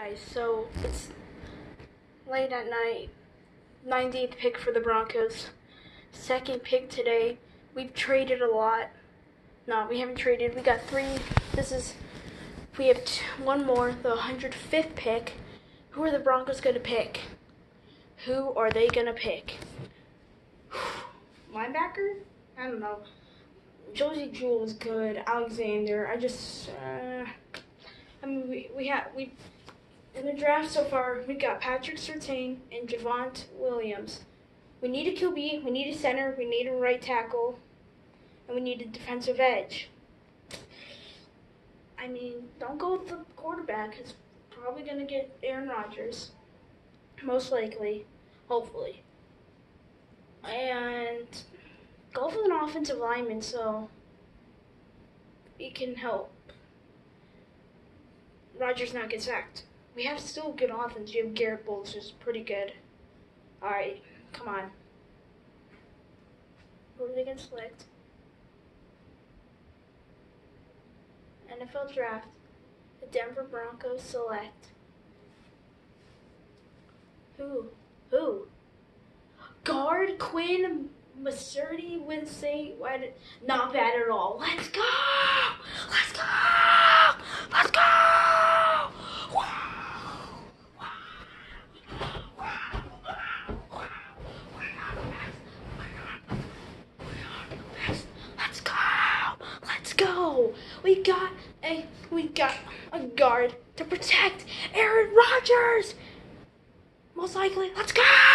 guys, so it's late at night. 90th pick for the Broncos. Second pick today. We've traded a lot. No, we haven't traded. We got three. This is. We have t- one more, the 105th pick. Who are the Broncos going to pick? Who are they going to pick? Linebacker? I don't know. Josey Jewell is good. Alexander. I just. Uh, I mean, we, we have. We in the draft so far, we've got Patrick Surtain and Javonte Williams. We need a QB, we need a center, we need a right tackle, and we need a defensive edge. I mean, don't go with the quarterback. It's probably going to get Aaron Rodgers. Most likely. Hopefully. And go with an offensive lineman so he can help Rodgers not get sacked. We have still good offense. You have Garett Bolles, who's pretty good. All right, come on. Who are they gonna select? NFL draft. The Denver Broncos select. Who? Who? Guard Quinn Meinerz with St. Not bad at all. Let's go! Let's go! Let's go! Let's go! Let's go! We got a we got a guard to protect Aaron Rodgers. Most likely, let's go!